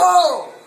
irmão.